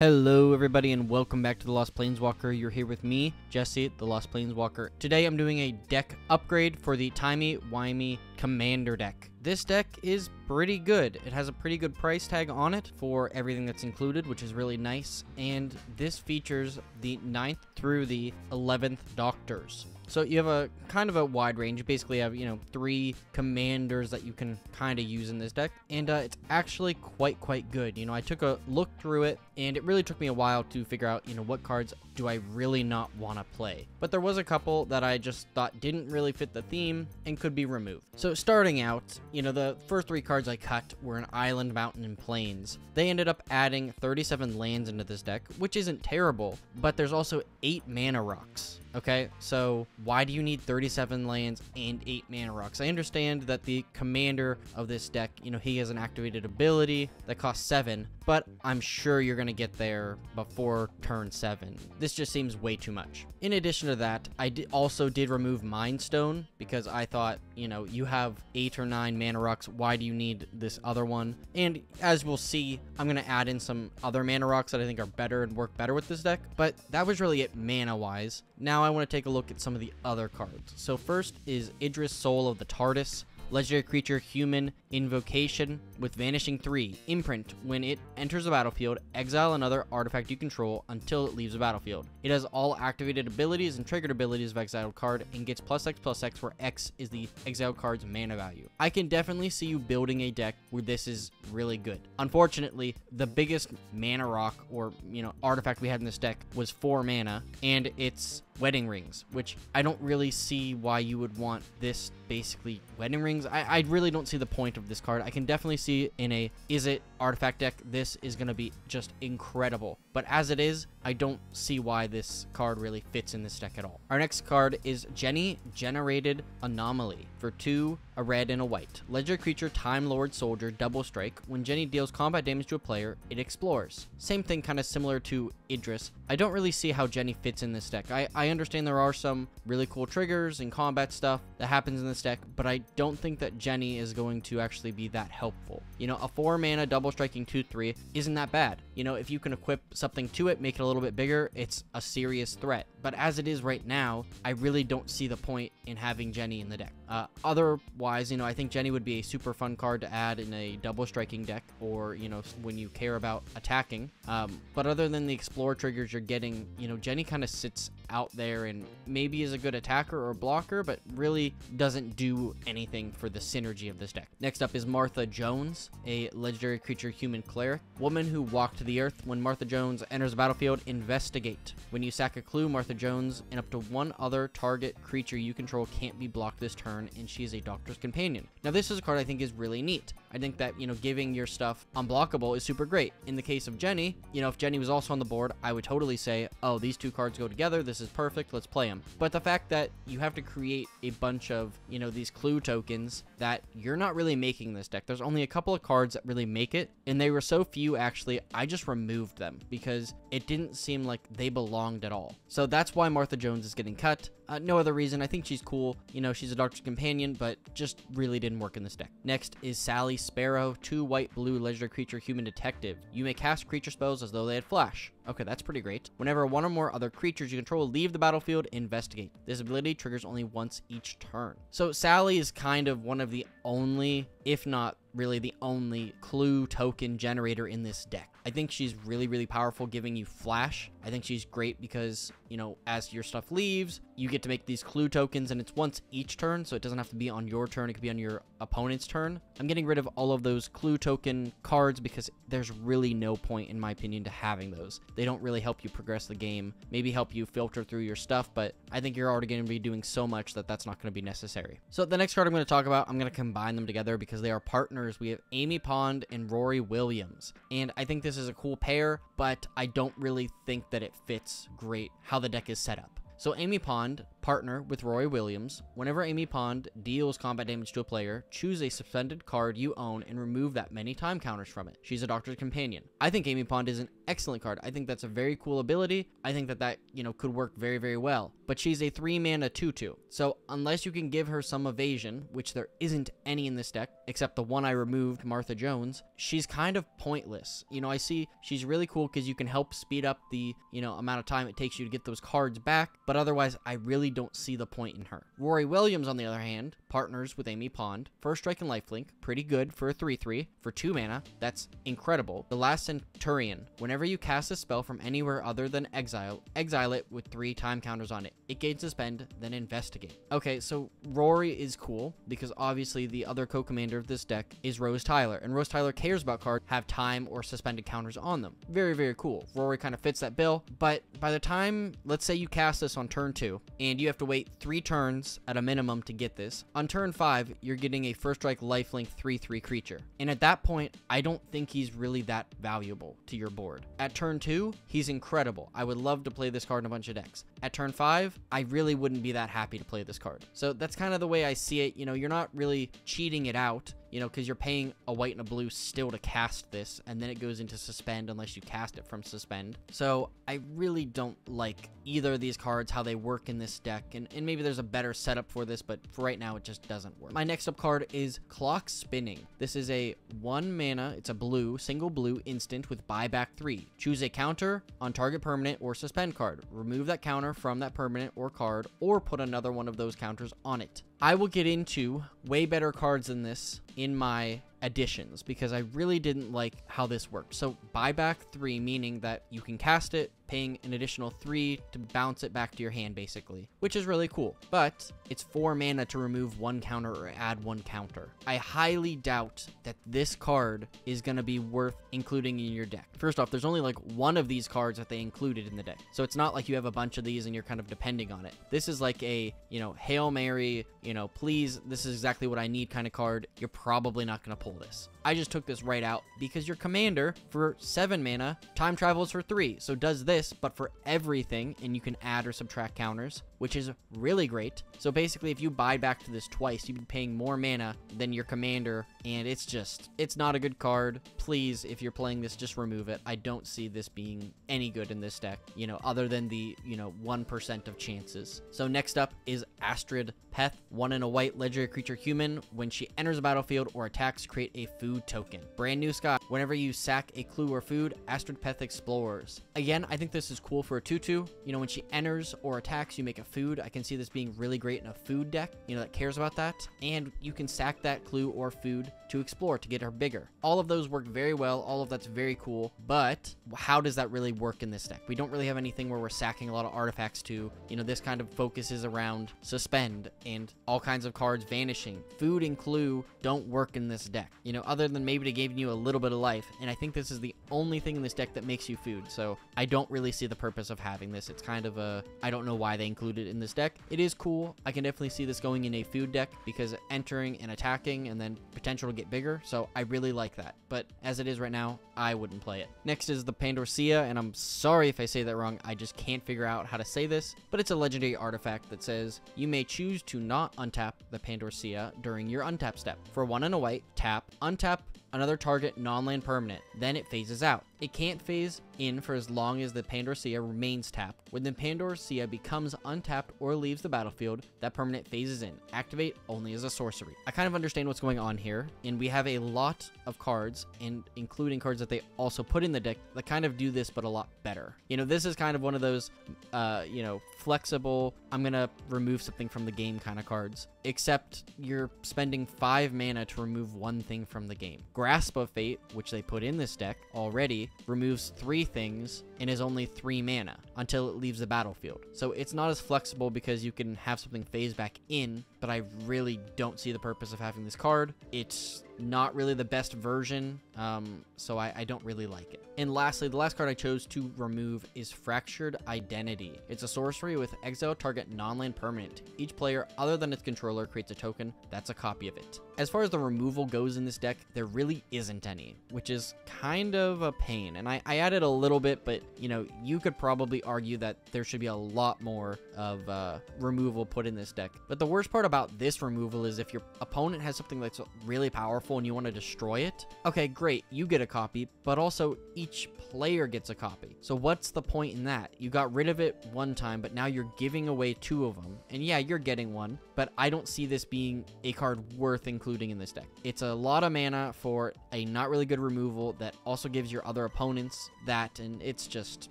Hello, everybody, and welcome back to the Lost Planeswalker. You're here with me, Jesse, the Lost Planeswalker. Today, I'm doing a deck upgrade for the Timey-Wimey Commander deck. This deck is pretty good. It has a pretty good price tag on it for everything that's included, which is really nice. And this features the 9th through the 11th Doctors. So you have a kind of a wide range. You basically have, you know, three commanders that you can kind of use in this deck. And uh, it's actually quite, quite good. You know, I took a look through it, and it really took me a while to figure out, you know, what cards do I really not want to play. But there was a couple that I just thought didn't really fit the theme and could be removed. So starting out, you know, the first three cards I cut were an Island, Mountain, and Plains. They ended up adding 37 lands into this deck, which isn't terrible, but there's also 8 mana rocks. Okay, so why do you need 37 lands and 8 mana rocks? I understand that the commander of this deck, you know, he has an activated ability that costs 7, but I'm sure you're going to get there before turn 7. This just seems way too much. In addition to that, I also did remove Mind Stone because I thought, you know, you have 8 or 9 mana rocks, why do you need this other one? And as we'll see, I'm going to add in some other mana rocks that I think are better and work better with this deck, but that was really it mana-wise. Now I want to take a look at some of the other cards. So first is Idris Soul of the TARDIS. Legendary creature, human, invocation with Vanishing 3. Imprint. When it enters the battlefield, exile another artifact you control until it leaves the battlefield. It has all activated abilities and triggered abilities of exiled card and gets plus X plus X where X is the exiled card's mana value. I can definitely see you building a deck where this is really good. Unfortunately, the biggest mana rock or, you know, artifact we had in this deck was 4 mana and it's wedding rings, which I don't really see why you would want this basically wedding rings. I, I really don't see the point of this card. I can definitely see in a Izzet artifact deck, this is going to be just incredible. But as it is, I don't see why this card really fits in this deck at all. Our next card is Jenny Generated Anomaly for two, a red and a white. Legendary creature Time Lord Soldier double strike. When Jenny deals combat damage to a player, it explores. Same thing kind of similar to Idris. I don't really see how Jenny fits in this deck. I, I understand there are some really cool triggers and combat stuff that happens in this deck, but I don't think that Jenny is going to actually be that helpful. You know, a 4 mana double striking 2-3 isn't that bad. You know, if you can equip something to it, make it a little bit bigger, it's a serious threat. But as it is right now, I really don't see the point in having Jenny in the deck. Uh, otherwise, you know, I think Jenny would be a super fun card to add in a double striking deck or, you know, when you care about attacking. Um, but other than the explore triggers you're getting, you know, Jenny kind of sits out there and maybe is a good attacker or blocker, but really doesn't do anything for the synergy of this deck. Next up is Martha Jones, a legendary creature human cleric. Woman who walked the earth. When Martha Jones enters the battlefield, investigate. When you sack a clue, Martha Jones and up to one other target creature you control can't be blocked this turn, and she is a Doctor's Companion. Now, this is a card I think is really neat. I think that, you know, giving your stuff unblockable is super great. In the case of Jenny, you know, if Jenny was also on the board, I would totally say, oh, these two cards go together. This is perfect. Let's play them. But the fact that you have to create a bunch of, you know, these clue tokens that you're not really making this deck. There's only a couple of cards that really make it, and they were so few, actually, I just removed them because it didn't seem like they belonged at all. So that's why Martha Jones is getting cut. Uh, no other reason. I think she's cool. You know, she's a Doctor's Companion, but just really didn't work in this deck. Next is Sally Sparrow, two white blue legendary creature human detective. You may cast creature spells as though they had flash. Okay, that's pretty great. Whenever one or more other creatures you control leave the battlefield, investigate. This ability triggers only once each turn. So Sally is kind of one of the only, if not really the only clue token generator in this deck. I think she's really, really powerful giving you flash. I think she's great because, you know, as your stuff leaves, you get to make these clue tokens and it's once each turn, so it doesn't have to be on your turn. It could be on your opponent's turn. I'm getting rid of all of those clue token cards because there's really no point, in my opinion, to having those. They don't really help you progress the game, maybe help you filter through your stuff, but I think you're already going to be doing so much that that's not going to be necessary. So the next card I'm going to talk about, I'm going to combine them together because they are partners. We have Amy Pond and Rory Williams, and I think this is a cool pair, but I don't really think that it fits great how the deck is set up. So Amy Pond partner with Roy Williams. Whenever Amy Pond deals combat damage to a player, choose a suspended card you own and remove that many time counters from it. She's a doctor's companion. I think Amy Pond is an excellent card. I think that's a very cool ability. I think that that, you know, could work very, very well. But she's a 3 mana 2 2. So unless you can give her some evasion, which there isn't any in this deck, except the one I removed, Martha Jones, she's kind of pointless. You know, I see she's really cool because you can help speed up the, you know, amount of time it takes you to get those cards back, but otherwise, I really don't see the point in her. Rory Williams, on the other hand, partners with Amy Pond. First strike and lifelink, pretty good for a 3 3. For 2 mana, that's incredible. The last Centurion, whenever you cast a spell from anywhere other than exile, exile it with 3 time counters on it. It gains suspend, then investigate. Okay, so Rory is cool because obviously the other co commander of this deck is Rose Tyler, and Rose Tyler cares about cards have time or suspended counters on them. Very, very cool. Rory kind of fits that bill, but by the time, let's say you cast this on turn 2, and you have to wait 3 turns at a minimum to get this, on turn 5, you're getting a first strike lifelink 3-3 creature. And at that point, I don't think he's really that valuable to your board. At turn 2, he's incredible. I would love to play this card in a bunch of decks. At turn 5, I really wouldn't be that happy to play this card. So that's kind of the way I see it. You know, you're not really cheating it out you know, because you're paying a white and a blue still to cast this, and then it goes into suspend unless you cast it from suspend. So I really don't like either of these cards, how they work in this deck, and, and maybe there's a better setup for this, but for right now, it just doesn't work. My next up card is Clock Spinning. This is a one mana, it's a blue, single blue instant with buyback three. Choose a counter on target permanent or suspend card. Remove that counter from that permanent or card, or put another one of those counters on it. I will get into way better cards than this in my additions because I really didn't like how this worked. So buyback three, meaning that you can cast it, paying an additional three to bounce it back to your hand, basically, which is really cool. But it's four mana to remove one counter or add one counter. I highly doubt that this card is going to be worth including in your deck. First off, there's only like one of these cards that they included in the deck. So it's not like you have a bunch of these and you're kind of depending on it. This is like a, you know, Hail Mary, you know, please, this is exactly what I need kind of card. You're probably not going to pull this. I just took this right out because your commander for 7 mana time travels for 3, so does this, but for everything, and you can add or subtract counters, which is really great. So basically, if you buy back to this twice, you'd be paying more mana than your commander, and it's just, it's not a good card. Please, if you're playing this, just remove it. I don't see this being any good in this deck, you know, other than the, you know, 1% of chances. So next up is Astrid Peth, one in a white legendary creature human. When she enters a battlefield or attacks, create a food token. Brand new sky. Whenever you sack a clue or food, Astrid Peth explores. Again, I think this is cool for a 2-2. You know, when she enters or attacks, you make a food. I can see this being really great in a food deck, you know, that cares about that. And you can sack that clue or food to explore to get her bigger. All of those work very well. All of that's very cool. But how does that really work in this deck? We don't really have anything where we're sacking a lot of artifacts to. You know, this kind of focuses around suspend and all kinds of cards vanishing. Food and clue don't work in this deck. You know, other than maybe to give you a little bit of life. And I think this is the only thing in this deck that makes you food. So I don't really see the purpose of having this. It's kind of a, I don't know why they include it in this deck. It is cool. I can definitely see this going in a food deck because entering and attacking and then potential to get bigger. So I really like that. But as it is right now, I wouldn't play it. Next is the Pandorcia, and I'm sorry if I say that wrong. I just can't figure out how to say this, but it's a legendary artifact that says you may choose to not untap the Pandorcia during your untap step. For one and a white, tap, untap recap another target non-land permanent. Then it phases out. It can't phase in for as long as the Pandorcia remains tapped. When the Pandorcia becomes untapped or leaves the battlefield, that permanent phases in. Activate only as a sorcery. I kind of understand what's going on here, and we have a lot of cards, and including cards that they also put in the deck that kind of do this, but a lot better. You know, this is kind of one of those, uh, you know, flexible, I'm gonna remove something from the game kind of cards, except you're spending five mana to remove one thing from the game. Grasp of Fate, which they put in this deck already, removes three things and is only three mana until it leaves the battlefield. So it's not as flexible because you can have something phase back in, but I really don't see the purpose of having this card. It's not really the best version, um, so I, I don't really like it. And lastly, the last card I chose to remove is Fractured Identity. It's a sorcery with exile target non-land permanent. Each player other than its controller creates a token that's a copy of it. As far as the removal goes in this deck, there really isn't any, which is kind of a pain. And I, I added a little bit, but you know, you could probably argue that there should be a lot more of uh, removal put in this deck. But the worst part about this removal is if your opponent has something that's really powerful and you want to destroy it, okay, great, you get a copy, but also each player gets a copy. So what's the point in that? You got rid of it one time, but now you're giving away two of them. And yeah, you're getting one, but I don't see this being a card worth including in this deck. It's a lot of mana for a not really good removal that also gives your other opponents that, and it's just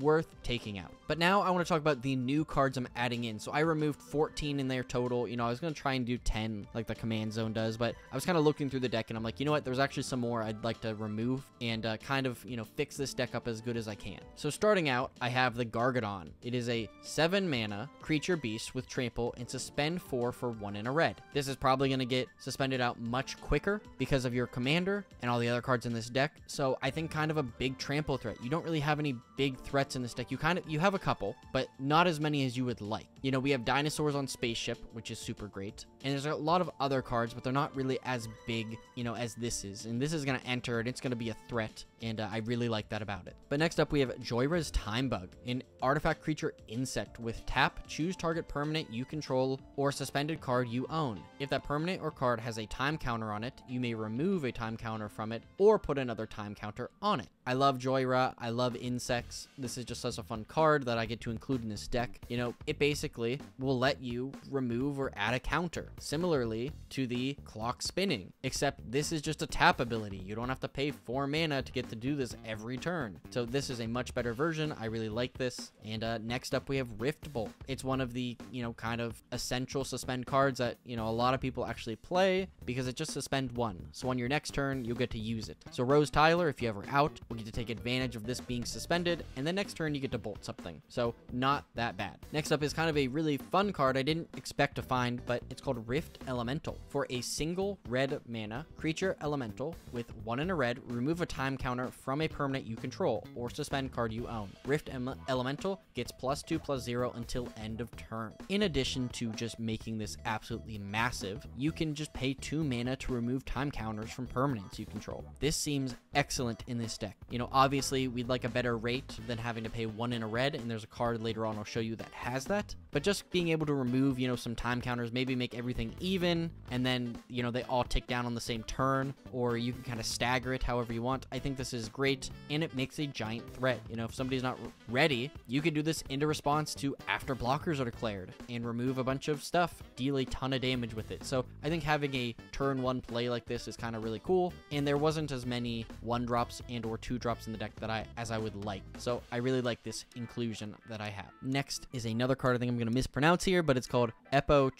worth taking out. But now I want to talk about the new cards I'm adding in. So I removed 14 in there total. You know, I was going to try and do 10 like the command zone does, but I was kind of looking through the deck and I'm like, you know what? There's actually some more I'd like to remove and uh, kind of, you know, fix this deck up as good as I can. So starting out, I have the Gargadon. It is a 7 mana creature beast with trample and suspend 4 for 1 in a red. This is probably going to get suspended out much quicker because of your commander and all the other cards in this deck. So I think kind of a big trample threat. You don't really have any big threats in this deck. You kind of, you have a couple, but not as many as you would like. You know, we have dinosaurs on spaceship, which is super great. And there's a lot of other cards, but they're not really as big, you know, as this is. And this is going to enter and it's going to be a threat. And uh, I really like that about it. But next up, we have Jhoira's Timebug, an artifact creature insect with tap, choose target permanent you control or suspended card you own. If that permanent or card has a time counter on it, you may remove a time counter from it or put another time counter on it. I love Jhoira. I love insects. This is just such a fun card that I get to include in this deck. You know, it basically will let you remove or add a counter, similarly to the clock spinning, except this is just a tap ability. You don't have to pay four mana to get to do this every turn. So this is a much better version. I really like this. And uh, next up, we have Rift Bolt. It's one of the, you know, kind of essential suspend cards that, you know, a lot of people actually play because it just suspend one. So on your next turn, you'll get to use it. So Rose Tyler, if you ever out, will get to take advantage of this being suspended, and then next turn you get to bolt something. So not that bad. Next up is kind of a really fun card I didn't expect to find, but it's called Rift Elemental. For a single red mana, creature elemental with one in a red, remove a time counter from a permanent you control or suspend card you own. Rift Elemental gets plus two plus zero until end of turn. In addition to just making this absolutely massive, you can just pay two mana to remove time counters from permanents you control. This seems excellent in this deck. You know, obviously we'd like a better rate than having to pay one in a red, there's a card later on I'll show you that has that. But just being able to remove, you know, some time counters, maybe make everything even, and then, you know, they all tick down on the same turn, or you can kind of stagger it however you want. I think this is great, and it makes a giant threat. You know, if somebody's not ready, you can do this into response to after blockers are declared, and remove a bunch of stuff, deal a ton of damage with it. So I think having a turn one play like this is kind of really cool, and there wasn't as many one drops and or two drops in the deck that I as I would like. So I really like this inclusion that I have. Next is another card I think I'm going to mispronounce here, but it's called Epo.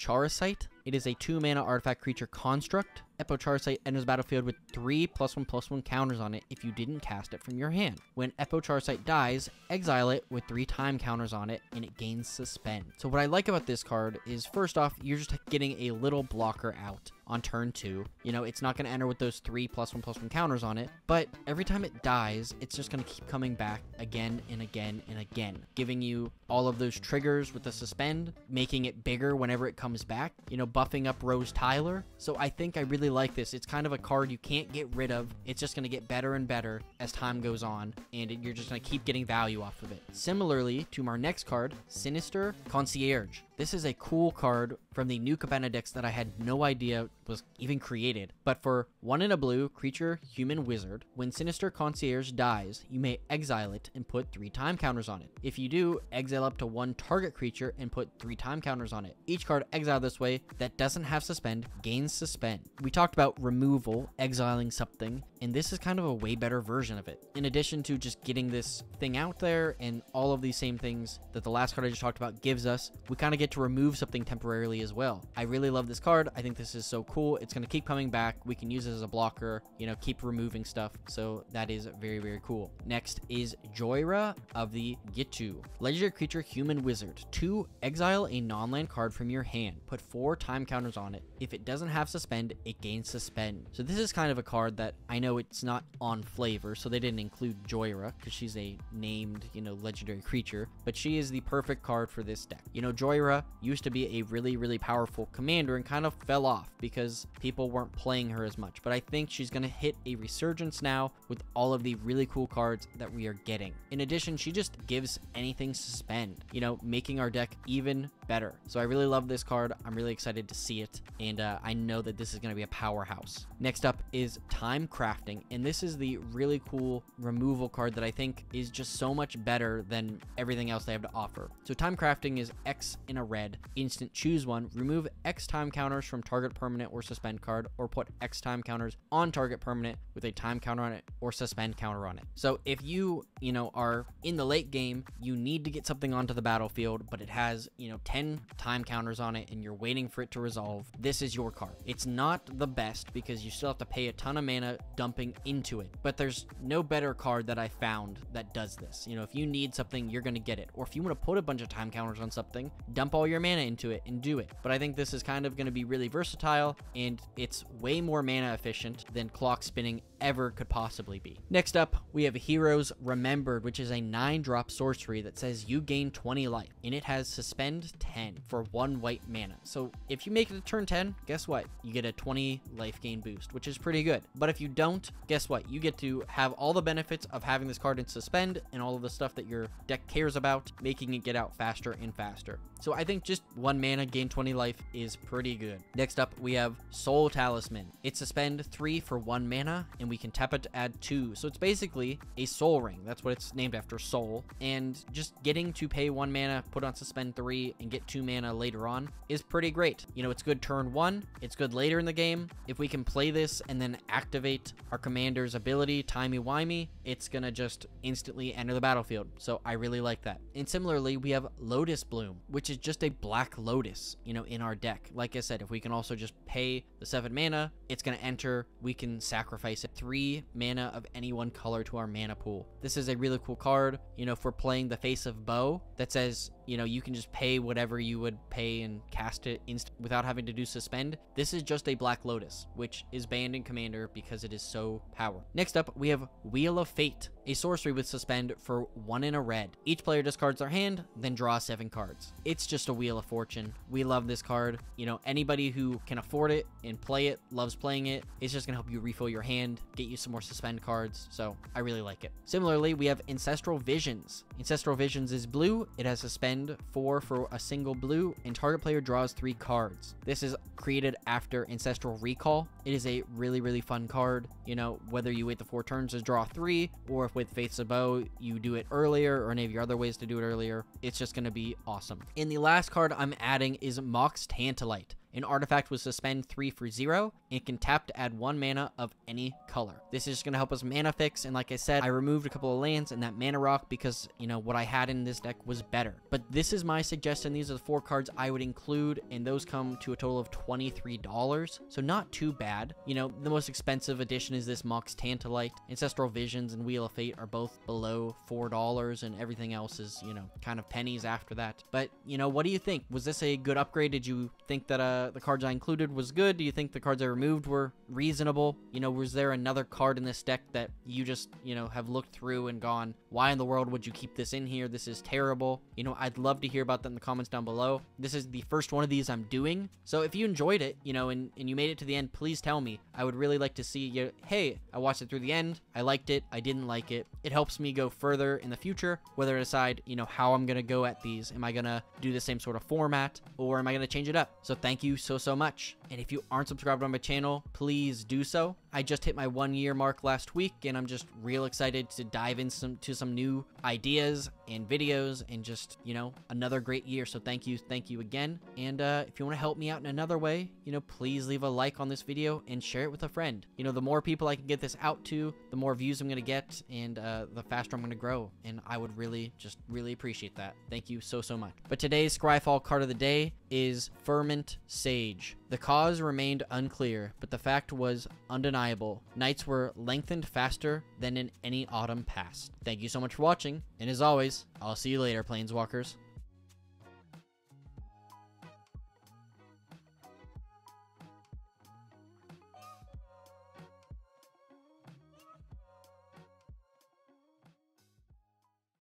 It is a 2 mana artifact creature construct. Epochrasite enters battlefield with 3 plus 1 plus 1 counters on it if you didn't cast it from your hand. When Epochrasite dies, exile it with 3 time counters on it and it gains suspend. So what I like about this card is first off, you're just getting a little blocker out on turn two. You know, it's not going to enter with those three plus one plus one counters on it, but every time it dies, it's just going to keep coming back again and again and again, giving you all of those triggers with the suspend, making it bigger whenever it comes back, you know, buffing up Rose Tyler. So I think I really like this. It's kind of a card you can't get rid of. It's just going to get better and better as time goes on, and you're just going to keep getting value off of it. Similarly to our next card, Sinister Concierge. This is a cool card from the new Capenna decks that I had no idea was even created. But for one in a blue, creature, human, wizard, when Sinister Concierge dies, you may exile it and put three time counters on it. If you do, exile up to one target creature and put three time counters on it. Each card exiled this way that doesn't have suspend gains suspend. We talked about removal, exiling something, and this is kind of a way better version of it. In addition to just getting this thing out there and all of these same things that the last card I just talked about gives us, we kind of get to remove something temporarily as well. I really love this card. I think this is so cool. It's going to keep coming back. We can use it as a blocker, you know, keep removing stuff. So that is very, very cool. Next is Jhoira of the Ghitu. Legendary creature, human wizard. Two, exile a non-land card from your hand. Put four time counters on it. If it doesn't have suspend, it gains suspend. So this is kind of a card that I know it's not on flavor, so they didn't include Jhoira because she's a named, you know, legendary creature, but she is the perfect card for this deck. You know, Jhoira Used to be a really, really powerful commander and kind of fell off because people weren't playing her as much. But I think she's going to hit a resurgence now with all of the really cool cards that we are getting. In addition, she just gives anything suspend, you know, making our deck even better. So I really love this card. I'm really excited to see it, and uh, I know that this is going to be a powerhouse. Next up is Time Crafting, and this is the really cool removal card that I think is just so much better than everything else they have to offer. So Time Crafting is X in a red, instant choose one, remove X time counters from target permanent or suspend card, or put X time counters on target permanent with a time counter on it or suspend counter on it. So if you, you know, are in the late game, you need to get something onto the battlefield, but it has, you know, 10 10 time counters on it and you're waiting for it to resolve, this is your card. It's not the best because you still have to pay a ton of mana dumping into it, but there's no better card that I found that does this. You know, if you need something, you're going to get it. Or if you want to put a bunch of time counters on something, dump all your mana into it and do it. But I think this is kind of going to be really versatile and it's way more mana efficient than clock spinning ever could possibly be. Next up, we have Heroes Remembered, which is a 9 drop sorcery that says you gain 20 life, and it has Suspend 10 for 1 white mana. So if you make it to turn 10, guess what? You get a 20 life gain boost, which is pretty good. But if you don't, guess what? You get to have all the benefits of having this card in Suspend and all of the stuff that your deck cares about, making it get out faster and faster. So think just 1 mana, gain 20 life is pretty good. Next up, we have Sol Talisman. It's Suspend 3 for 1 mana, and we can tap it to add two. So it's basically a Sol Ring. That's what it's named after, Sol. And just getting to pay one mana, put on suspend three, and get two mana later on is pretty great. You know, it's good turn one. It's good later in the game. If we can play this and then activate our commander's ability, timey-wimey, it's gonna just instantly enter the battlefield. So I really like that. And similarly, we have Lotus Bloom, which is just a black lotus, you know, in our deck. Like I said, if we can also just pay the seven mana, it's gonna enter. We can sacrifice it three mana of any one color to our mana pool. This is a really cool card. You know, if we're playing the Face of Boe, that says, you know, you can just pay whatever you would pay and cast it inst without having to do suspend. This is just a Black Lotus, which is banned in Commander because it is so power. Next up, we have Wheel of Fate, a sorcery with suspend for one in a red. Each player discards their hand, then draw seven cards. It's just a Wheel of Fortune. We love this card. You know, anybody who can afford it and play it, loves playing it, it's just gonna help you refill your hand, get you some more suspend cards, so I really like it. Similarly, we have Ancestral Visions. Ancestral Visions is blue, it has suspend 4 for a single blue, and target player draws 3 cards. This is created after Ancestral Recall. It is a really, really fun card. You know, whether you wait the 4 turns to draw 3, or if with Face of Boe you do it earlier, or any of your other ways to do it earlier, it's just going to be awesome. And the last card I'm adding is Mox Tantalite. An artifact with suspend 3 for 0 and can tap to add 1 mana of any color. This is just going to help us mana fix, and like I said, I removed a couple of lands and that mana rock because, you know, what I had in this deck was better. But this is my suggestion. These are the four cards I would include, and those come to a total of $23, so not too bad. You know, the most expensive addition is this Mox Tantalite. Ancestral Visions and Wheel of Fate are both below $4, and everything else is, you know, kind of pennies after that. But, you know, what do you think? Was this a good upgrade? Did you think that, uh, the cards I included was good? Do you think the cards I removed were reasonable? You know, was there another card in this deck that you just, you know, have looked through and gone, why in the world would you keep this in here? This is terrible. You know, I'd love to hear about that in the comments down below. This is the first one of these I'm doing. So if you enjoyed it, you know, and, and you made it to the end, please tell me. I would really like to see you, hey, I watched it through the end. I liked it. I didn't like it. It helps me go further in the future, whether I decide, you know, how I'm going to go at these. Am I going to do the same sort of format or am I going to change it up? So thank you so, so much. And if you aren't subscribed on my channel, please do so. I just hit my one year mark last week and I'm just real excited to dive into some, to some new ideas and videos and just, you know, another great year. So thank you. Thank you again. And uh, if you want to help me out in another way, you know, please leave a like on this video and share it with a friend. You know, the more people I can get this out to, the more views I'm going to get and uh, the faster I'm going to grow. And I would really, just really appreciate that. Thank you so, so much. But today's Scryfall card of the day is Ferment Sage. The cause remained unclear, but the fact was undeniable. Nights were lengthened faster than in any autumn past. Thank you so much for watching, and as always, I'll see you later, Planeswalkers.